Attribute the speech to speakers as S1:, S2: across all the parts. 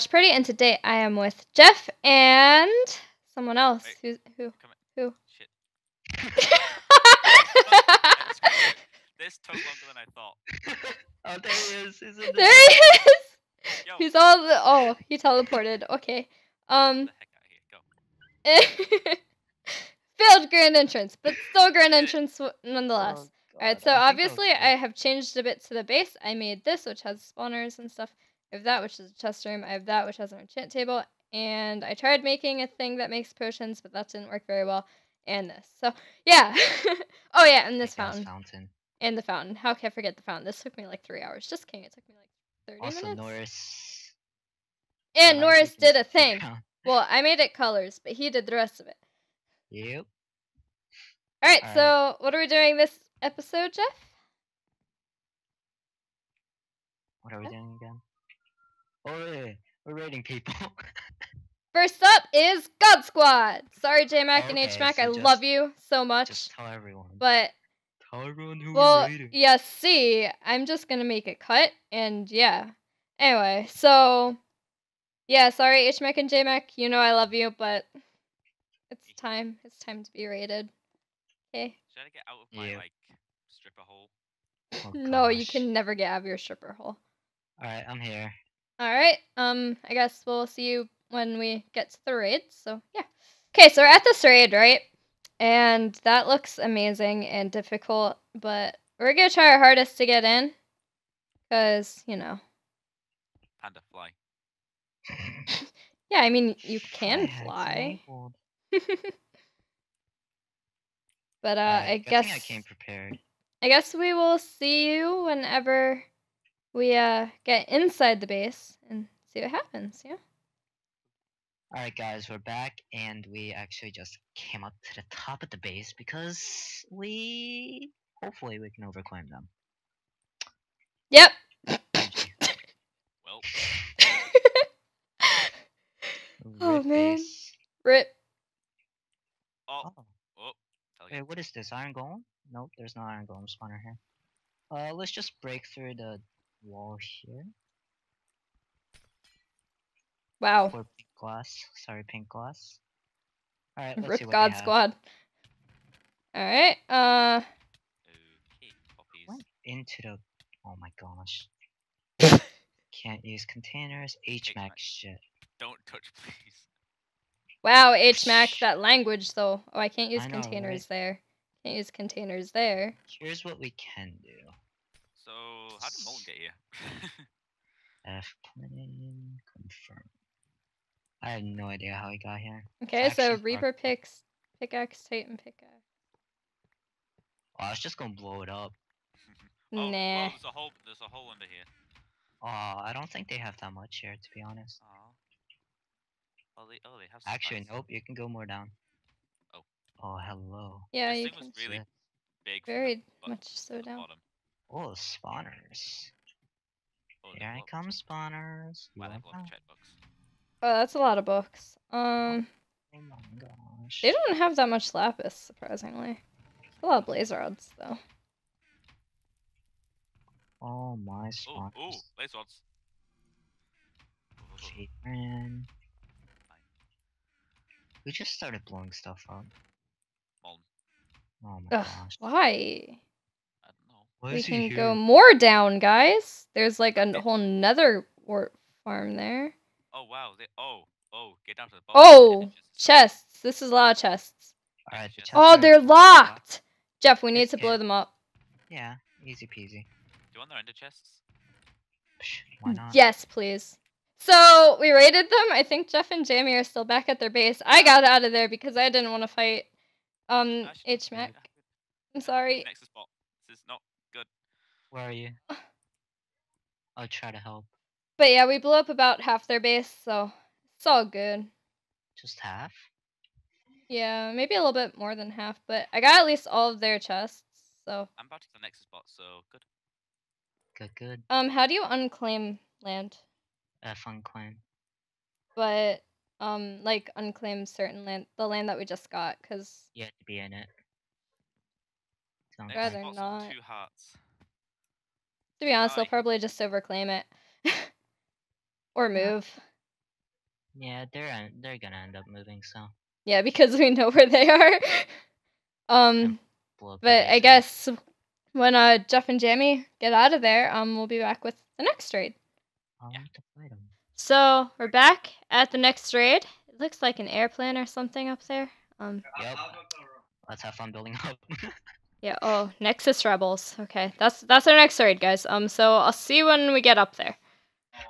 S1: Slash Pretty, and today I am with Jeff and someone else.
S2: Wait.
S1: Who? Who?
S2: Come
S1: Who?
S2: Shit. This took longer than I thought.
S3: oh, there he is. He's in the
S1: there he is.
S2: Yo,
S1: He's all the. Oh, he teleported. Okay. Um.
S2: get the heck out of here. Go.
S1: failed grand entrance, but still grand entrance nonetheless.
S3: Oh,
S1: Alright, so
S3: I
S1: obviously I have changed a bit to the base. I made this, which has spawners and stuff. I have that, which is a chest room. I have that, which has an enchant table. And I tried making a thing that makes potions, but that didn't work very well. And this. So, yeah. oh, yeah, and this fountain.
S3: fountain.
S1: And the fountain. How can I forget the fountain? This took me like three hours. Just kidding. It took me like 30
S3: Also,
S1: minutes.
S3: Norris.
S1: and
S3: uh,
S1: Norris did a thing. Well, I made it colors, but he did the rest of it.
S3: Yep.
S1: Alright,
S3: Alright.
S1: so what are we doing this episode, Jeff?
S3: What are we doing again? Oh, yeah, we're raiding people.
S1: First up is God Squad. Sorry, J Mac and H Mac.
S3: so
S1: I
S3: just-
S1: love you so much,
S3: Just tell everyone.
S1: but
S3: tell everyone who
S1: well,
S3: we're raiding.
S1: yeah. See, I'm just gonna make a cut, and yeah. Anyway, so yeah, sorry, H Mac and J Mac. You know I love you, but it's time. It's time to be rated. Okay.
S2: Should I get out of my
S3: Yeah.
S2: like stripper hole?
S3: Oh,
S1: no, you can never get out of your stripper hole.
S3: Alright, I'm here.
S1: All right. Um, I guess we'll see you when we get to the raid. So yeah. Okay, so we're at this raid, right? And that looks amazing and difficult, but we're gonna try our hardest to get in, cause you know.
S2: Panda fly.
S1: Yeah, I mean you can fly, but uh,
S3: Alright,
S1: I guess
S3: I came prepared.
S1: I guess we will see you whenever we uh get inside the base and see what happens. Yeah.
S3: Alright guys, we're back and we actually just came up to the top of the base because we hopefully we can overclaim them.
S1: Yep.
S2: Well,
S1: Oh,
S3: Rip
S1: man.
S3: base.
S1: Rip.
S2: oh,
S3: Oh,
S2: oh,
S3: wait, what is this? Iron Golem? Nope, there's no Iron Golem spawner here. Uh, let's just break through the wall here.
S1: Wow.
S3: Or pink glass. Sorry, pink glass. Alright, let's see
S1: Rip
S3: what
S1: God
S3: have.
S1: Squad. Alright, uh
S2: Okay.
S3: Went into the. Oh my gosh. Can't use containers. HMAC
S2: HMAC.
S3: shit.
S2: Don't touch, please.
S1: wow, HMAC that language though. Oh I can't use
S3: I know, right?
S1: containers there. Can't use containers there.
S3: Here's what we can do.
S2: So, how did Molten get here?
S3: F plane confirm. I have no idea how he got here.
S1: Okay, so
S3: actually
S1: Reaper picks pickaxe, Titan pickaxe.
S3: Oh, I was just gonna blow it up.
S2: oh,
S1: Nah.
S2: Well, there's a hole. There's a hole under here.
S3: Oh, I don't think they have that much here, to be honest.
S2: Oh. Oh, they. Oh, they have.
S3: Actually,
S2: supplies.
S3: nope. You can go more down.
S2: Oh.
S3: Oh, hello.
S1: Yeah,
S2: This
S1: you
S2: thing
S1: can
S2: was really
S3: Shit.
S2: big. from the
S1: very much so down.
S2: bottom.
S3: Oh, spawners.
S2: Oh,
S3: Here I come, spawners. You
S2: Wow, they
S3: want
S2: blocked
S3: that?
S2: checkbooks.
S1: Oh, that's a lot of books. Um
S3: Oh my gosh.
S1: they don't have that much lapis, surprisingly. A lot of blaze rods though.
S3: Oh my spawners.
S2: oh, blaze rods. Oh,
S3: ran. We just started blowing stuff up.
S2: Molten.
S3: Oh my
S1: Ugh,
S3: gosh.
S1: why?
S2: I don't know.
S3: Why
S1: we
S3: is he
S1: can
S3: here?
S1: go more down, guys. There's like a
S2: Okay.
S1: whole nether wart farm there.
S2: Oh wow. They. Oh. Oh. Get down to the bottom.
S1: Oh,
S2: Hidden chests.
S1: chests. This is a lot of chests.
S3: Alright, the
S2: Oh,
S1: Oh, they're
S3: in
S1: locked. Jeff, we need
S3: It's
S1: to blow
S3: okay.
S1: them up.
S3: Yeah, easy peasy.
S2: Do you want their ender chests?
S3: Psh, why not?
S1: Yes, please. So we raided them. I think Jeff and Jamie are still back at their base. I got out of there because I didn't want to fight um
S2: Actually,
S1: HMAC. I'm sorry.
S2: Next spot. This is not good.
S3: Where are you? I'll try to help.
S1: But yeah, we blew up about half their base, so it's all good.
S3: Just half?
S1: Yeah, maybe a little bit more than half, but I got at least all of their chests. So,
S2: I'm about to the next spot, so good.
S3: Good, good.
S1: um, how do you unclaim land?
S3: F unclaim.
S1: But um, like unclaim certain land, the land that we just got, because
S3: You have to be in it. Sounds
S2: Next
S1: Rather not.
S2: two hearts.
S1: To be honest, they'll probably just overclaim it or move.
S3: Yeah, they're they're gonna end up moving, so
S1: Yeah, because we know where they are. um,
S3: blow up the
S1: but I guess when uh Jeff and Jamie get out of there, um, we'll be back with the next raid.
S3: I'll
S2: Yeah.
S3: have to fight 'em.
S1: So we're back at the next raid. It looks like an airplane or something up there. Um,
S3: Yep. Let's have fun building up.
S1: yeah. Oh, Nexus Rebels. Okay, that's that's our next raid, guys. Um, so I'll see you when we get up there.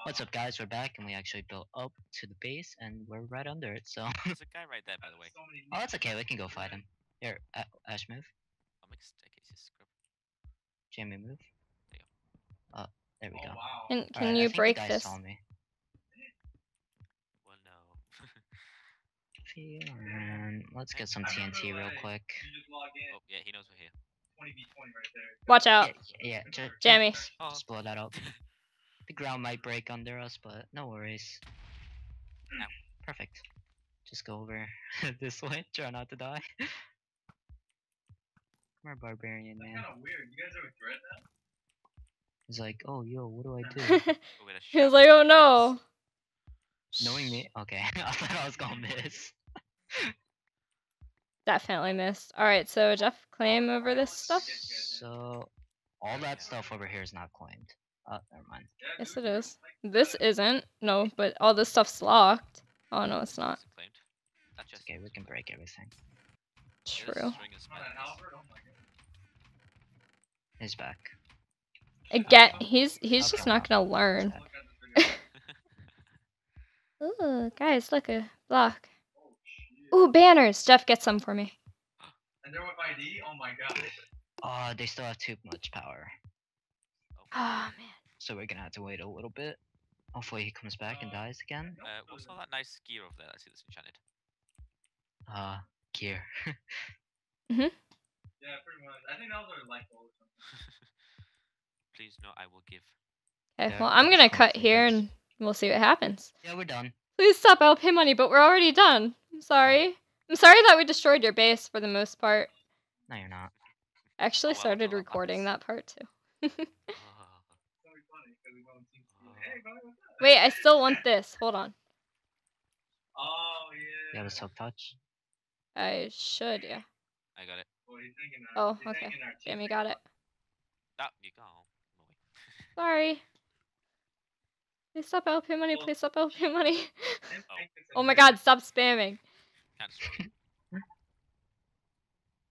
S3: What's up, guys? We're back, and we actually built up to the base, and we're right under it. So, oh,
S2: There's a guy right there, by the way.
S3: Oh, that's okay. We can go fight him. Here, A- Ash, move.
S2: I'll make staircases.
S3: Jamie, move.
S2: There
S3: Oh, there we go.
S1: Can can
S3: Alright, I
S1: you
S3: think the
S1: break
S3: guy
S1: this?
S3: Saw me.
S2: Well, no.
S3: Feel- And let's get some TNT real quick.
S2: oh, yeah, he knows we're here.
S1: Watch out.
S3: Yeah, yeah, ju- ju-
S1: Jamie.
S3: just-
S2: Oh.
S3: Just blow that up. The ground might break under us, but no worries.
S2: Ow.
S3: Perfect. Just go over this way. Try not to die. Come here, barbarian man. He's like, oh, yo, what do I do?
S2: Oh, wait, a
S1: he was like, "Oh no."
S3: Knowing me, okay. I thought I was gonna miss.
S1: Definitely missed. All right, so Jeff, claim over this stuff.
S3: So, all that stuff over here is not claimed. Oh, never mind.
S1: Yes, it is. This isn't. No, but all this stuff's locked. Oh no, it's not.
S2: It's claimed. Not just
S3: okay, we can break everything.
S1: True.
S2: is.
S3: He's back.
S1: Again, oh. he's he's oh,
S3: just
S1: not gonna learn. Ooh, guys, look a block. Ooh, banners. Jeff, get some for me.
S4: And they're with ID? Oh my god.
S3: Oh, they still have too much power.
S1: Oh man.
S3: So we're gonna have to wait a little bit. Hopefully he comes back and dies again.
S2: Uh, what's all that nice gear over there? I see this enchanted.
S3: Uh, gear. Mhm.
S4: Yeah, pretty much. I think that was our light bulb or something.
S2: Please, no, I will give.
S1: Okay,
S3: Yeah,
S1: well, I'm gonna cut here and we'll see what happens.
S3: yeah, we're done.
S1: Please stop. I'll pay money, but we're already done. I'm sorry. I'm sorry that we destroyed your base for the most part.
S3: No, you're not.
S1: I actually
S2: Oh,
S1: started
S2: well,
S1: recording that part too. Ah.
S2: Oh,
S4: It's gonna be funny because we won't team speed. Hey, buddy, what's up?
S1: Wait, I still want this. Hold on.
S4: Oh, yeah.
S3: You have a silk touch?
S1: I should, yeah.
S2: I got it.
S4: Oh, he's thinking our-
S1: Oh, okay.
S4: thinking our
S1: Jamie got it.
S2: That you go.
S1: Sorry. Please stop LP money. Please stop LP money.
S2: Oh.
S4: think it's a
S1: oh my god, stop spamming.
S2: Can't destroy.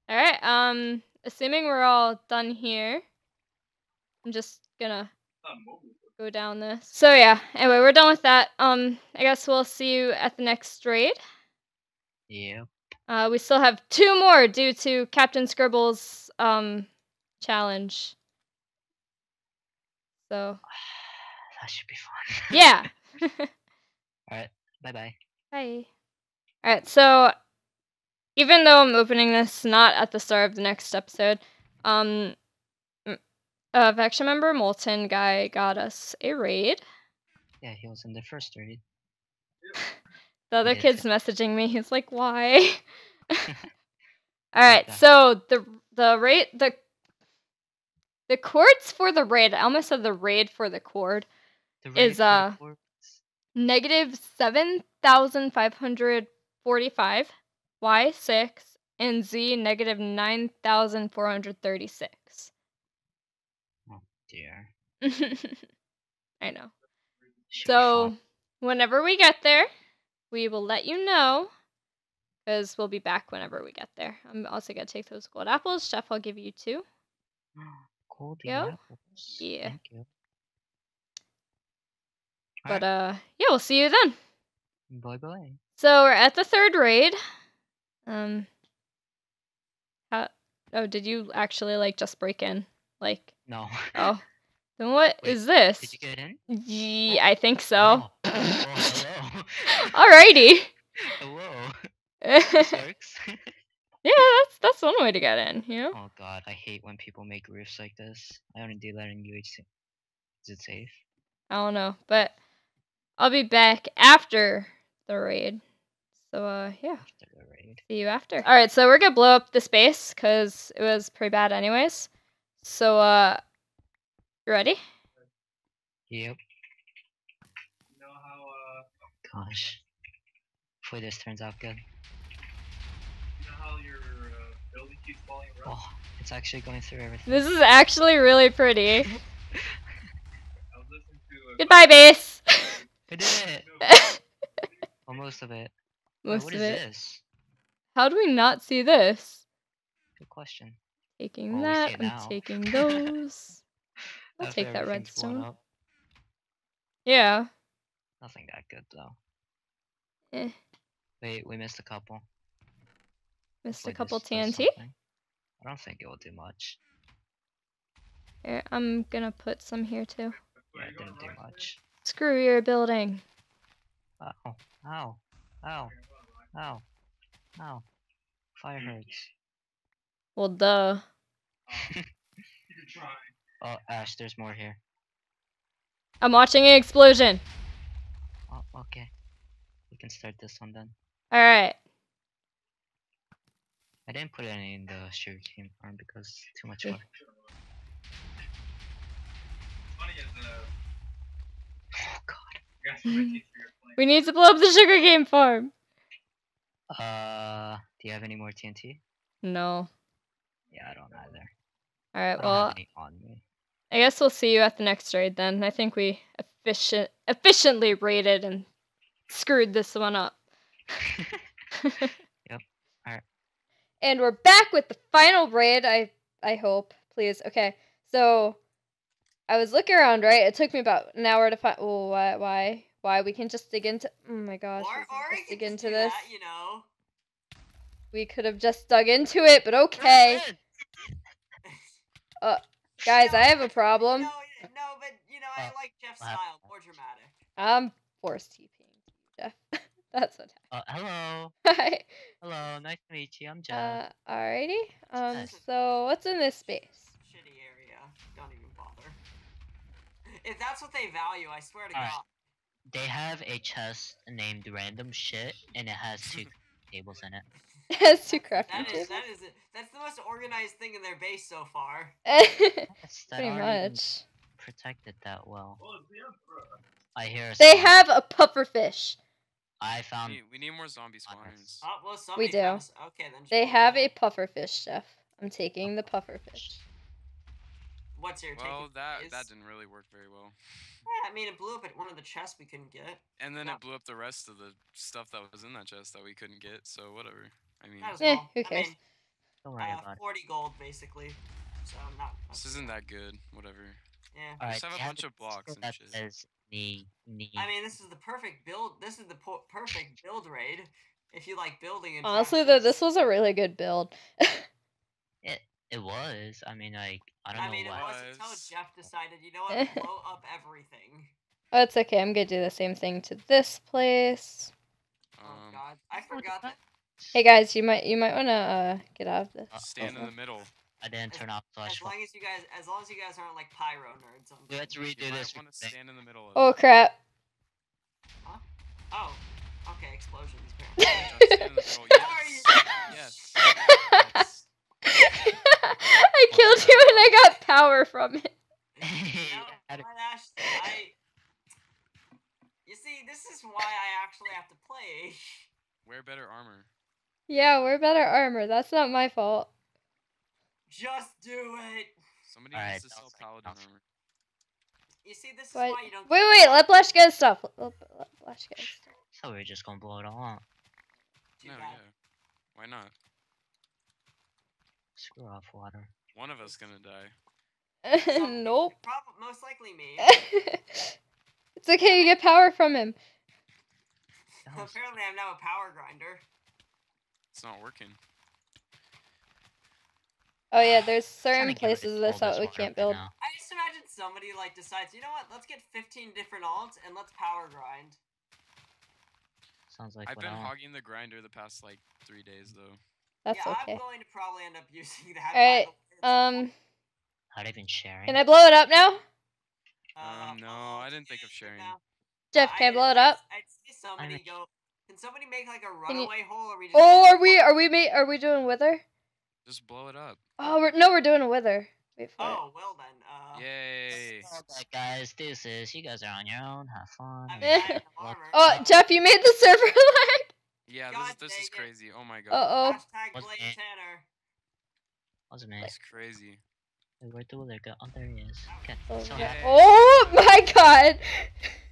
S1: Alright, um, assuming we're all done here, I'm just gonna
S4: it's a movie.
S1: go down this. So yeah, anyway, we're done with that. Um, I guess we'll see you at the next raid.
S3: Yeah.
S1: Uh, we still have two more due to Captain Scribble's um challenge. So
S3: That should be fun.
S1: yeah.
S3: Alright, bye bye.
S1: Hi. Alright, so even though I'm opening this not at the start of the next episode, um, Vection member Molten guy got us a raid.
S3: Yeah, he was in the first raid.
S1: The other
S3: did.
S1: kid's messaging me. He's like, "Why?" All right, so the the raid the the chords for the raid. I almost said the raid for the chord.
S3: The
S1: Is,
S3: raid for the
S1: uh. Negative seven thousand five hundred forty-five. Y six and Z negative nine thousand four hundred thirty-six.
S3: Oh dear.
S1: I know. So whenever we get there, we will let you know. Because we'll be back whenever we get there. I'm also gonna take those gold apples. Jeff, I'll give you two.
S3: Golden
S1: Yo?
S3: apples.
S1: Yeah.
S3: Thank you.
S1: But uh yeah, we'll see you then.
S3: Bye bye.
S1: So we're at the third raid. Um how oh did you actually like just break in? Like
S3: No.
S1: oh then what
S3: Wait,
S1: is this?
S3: Did you get in?
S1: Yeah, I think so.
S3: Oh, oh, hello.
S1: Alrighty.
S3: hello.
S1: yeah, that's that's one way to get in, you know?
S3: oh god, I hate when people make roofs like this. I only do that in UHC. Is it safe?
S1: I don't know, but I'll be back after the raid. So uh yeah,
S3: After the raid.
S1: see you after. All right, so we're gonna blow up the space because it was pretty bad anyways. So uh, you ready?
S3: Yep.
S4: You know how, uh,
S3: Gosh. Hopefully this turns out good.
S4: You know how your uh, building keeps falling around?
S3: Oh, it's actually going through everything.
S1: This is actually really pretty.
S4: I was listening to a
S1: Goodbye, base.
S3: We did it! Almost of it. Wait,
S1: Most
S3: what
S1: of
S3: is
S1: it.
S3: this?
S1: How do we not see this?
S3: Good question.
S1: Taking
S3: Well,
S1: that. I'm
S3: now.
S1: taking those. I'll take that redstone. Yeah.
S3: Nothing that good though.
S1: Eh.
S3: Wait, we missed a couple.
S1: Missed a couple
S3: this
S1: TNT.
S3: I don't think it will do much.
S1: Here, I'm gonna put some here too.
S3: Yeah, it didn't do much.
S1: Screw your building.
S3: Ow, ow, ow, ow, ow. Fire hurts.
S1: Well, duh.
S4: You can try.
S3: Oh, Ash, there's more here.
S1: I'm watching an explosion.
S3: Oh, okay. We can start this one then.
S1: All right.
S3: I didn't put any in the sugarcane farm because too much work.
S1: We need to blow up the sugar cane farm.
S3: Uh, do you have any more TNT?
S1: No.
S3: Yeah, I don't either.
S1: All right.
S3: I
S1: Well,
S3: on me.
S1: I guess we'll see you at the next raid then. I think we efficient efficiently raided and screwed this one up.
S3: Yep. Alright.
S1: And we're back with the final raid. I I hope, please. Okay, so I was looking around, right? It took me about an hour to find. Oh, why why why? We can just dig into. Oh my gosh,
S5: Or, or
S1: just dig into this.
S5: That, you know.
S1: We could have just dug into it, but okay, uh, guys. I have a problem.
S5: No, no, but you know, I
S3: Uh,
S5: like Jeff's
S3: what
S5: style, more dramatic.
S1: I'm force TPing Jeff. That's what
S3: Uh, hello.
S1: Hi.
S3: Hello. Nice to meet you. I'm Jeff.
S1: uh, alrighty. Um, so what's in this space?
S5: Shitty area. Don't even bother. If that's what they value, I swear to
S3: Alright.
S5: God.
S3: They have a chest named Random Shit, and it has two tables in it.
S1: It has two crafting
S5: That is
S1: tables.
S5: that is it. That's the most organized thing in their base so far.
S3: Yes,
S1: Pretty much.
S3: protected that well.
S4: Oh, it's the Emperor.
S3: I hear. a
S1: They have a puffer fish.
S3: I
S2: We
S3: found.
S2: need, we need more zombie
S3: Honest.
S2: spawners.
S5: Oh well, somebody
S1: do.
S5: found Okay then.
S1: They have a puffer fish, Jeff. I'm taking the puffer fish.
S5: What's your take?
S2: Well, that that
S5: is-
S2: didn't really work very well.
S5: Yeah, I mean, it blew up at one of the chests we couldn't get.
S2: And then
S5: Yeah.
S2: it blew up the rest of the stuff that was in that chest that we couldn't get. So whatever. I mean,
S5: That was
S1: Eh,
S5: all.
S1: who
S5: I
S1: cares?
S5: mean,
S3: Don't worry
S5: uh,
S3: about it.
S5: 40 gold basically. So not.
S2: this isn't that good. Whatever.
S5: Yeah.
S3: Alright,
S2: just have a
S3: they
S2: bunch of blocks
S3: sticker
S2: and
S3: that
S2: shit.
S3: says knee, knee.
S5: I mean, this is the perfect build. This is the perfect build raid. If you like building and
S1: Honestly, though, this was a really good build.
S3: It was. I mean, like, I don't
S5: I
S3: know I
S5: mean, it was until. Jeff decided, you know what, blow up everything.
S1: oh, it's okay. I'm gonna do the same thing to this place.
S5: Oh
S2: Um,
S5: God, I forgot that.
S1: Hey guys, you might you might wanna uh get out of this.
S3: Uh,
S2: stand in the middle.
S3: I didn't turn off
S5: As long as you guys, as long as you guys aren't like pyro nerds. I'm
S3: We had to redo
S2: You
S3: this.
S2: want to stand in the middle of
S1: Oh
S2: it.
S1: crap!
S5: Oh, okay, explosions.
S2: Just stand in the middle. Yes. Yes.
S1: I killed you and I got power from it.
S5: No,
S3: Had it-
S5: but Ashley, I. You see, this is why I actually have to play.
S2: Wear better armor.
S1: Yeah, we're better armor. That's not my fault.
S5: Just do it.
S2: Somebody
S3: Alright,
S2: needs to
S3: I'll
S2: sell paladin
S3: nothing.
S2: armor.
S5: You see, this is
S1: Wait,
S5: why you don't.
S1: wait, wait. Let Blush get his stuff. Let, let Blush get his
S3: So we're just gonna blow it all up.
S5: Too
S2: No,
S5: bad.
S2: yeah. Why not?
S3: Screw off water.
S2: One of us gonna die.
S1: stuff.
S5: Some-
S1: nope.
S5: Prob- most likely me.
S1: it's okay. You get power from him.
S3: That
S5: Apparently, I'm now a power grinder.
S2: It's not working.
S1: Oh yeah, there's certain
S3: get rid of
S1: places
S3: all
S1: this out we can't build.
S3: now.
S5: I just imagine somebody like decides, you know what? Let's get 15 different alts and let's power grind.
S3: Sounds like
S2: I've
S3: what
S2: been
S3: I want.
S2: hogging the grinder the past like three days though.
S1: That's
S5: yeah,
S1: okay.
S5: I'm going to probably end up using that.
S1: Alright,
S5: by the way, at some
S1: Um,
S5: point.
S3: Not even sharing.
S1: can I blow it up now?
S2: Um, no,
S5: oh,
S2: I didn't think of sharing.
S5: now-
S1: Jeff, can I blow it up?
S5: I'd see somebody
S3: in-
S5: go. Can somebody make like a
S1: you-
S5: runaway hole, or we just?
S1: Oh,
S5: make
S1: are we are we ma- are we doing wither?
S2: Just blow it up.
S1: Oh, we're, no, we're doing a wither. Wait for it.
S5: Oh well then. Uh,
S2: Yay!
S3: Alright, guys, deuces. You guys are on your own. Have fun.
S5: I mean. I have armor.
S1: Oh, Jeff, you made the server lag.
S2: Yeah,
S5: God
S2: this this is crazy. Oh my god.
S1: Uh oh.
S5: Hashtag
S3: What's?
S5: Tanner.
S3: Wasn't me.
S2: It's crazy.
S3: Wait, where'd the wizard go? Oh, there he is. Okay.
S1: Oh,
S3: so
S1: yeah. Oh my god.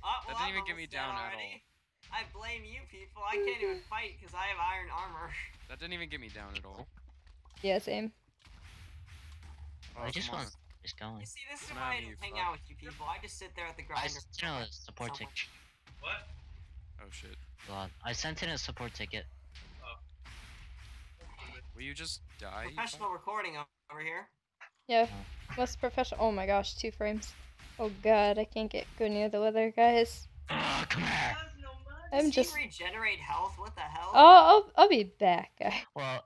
S5: Oh,
S2: That didn't even get me
S5: almost dead
S2: down at
S5: already. I blame you people. I can't even fight because I have iron armor.
S2: That didn't even get me down at all.
S1: Yeah, same.
S2: Oh,
S3: I just
S2: come on.
S3: want just going.
S5: You see, this is why I don't hang
S2: fuck.
S5: out with you people. I just sit there at the grinder.
S3: I
S5: grinder.
S3: sent in a support
S5: Someone-
S4: What?
S2: Oh shit.
S3: God, I sent in a support ticket.
S2: Will you just die? you
S5: Professional recording over here.
S1: Yeah. Most professional. Oh my gosh, two frames. Oh god, I can't get go near the wither, guys.
S3: Oh, come here.
S4: Has no money.
S1: I'm
S5: Does
S1: just.
S5: he regenerate health? What the hell?
S1: Oh, I'll, I'll be back. guy.
S3: Well,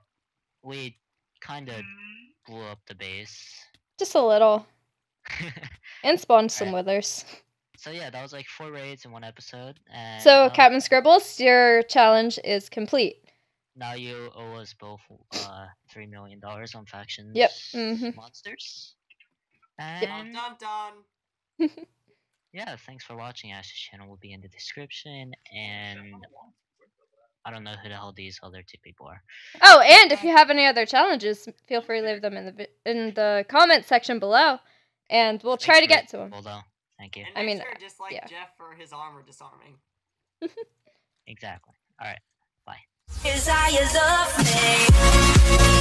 S3: we kind of
S4: Hmm?
S3: blew up the base.
S1: Just a little. And spawned some
S3: Alright.
S1: withers.
S3: So yeah, that was like four raids in one episode. And
S1: So,
S3: um,
S1: Captain Scribbles, your challenge is complete.
S3: now you owe us both uh three million dollars on factions.
S1: mhm.
S3: Monsters.
S5: Dun
S3: And
S5: dun dun.
S3: yeah, thanks for watching. Ash's channel will be in the description, and I don't know who the hell these other two people are.
S1: Oh, and if you have any other challenges, feel free to leave them in the in the comment section below, and we'll try to get to them.
S3: Well, though, thank you.
S5: And
S1: I
S5: make
S1: mean,
S5: sure uh, just like
S1: yeah.
S5: Jeff for his armor disarming.
S3: Exactly. All right.
S6: Desires of me.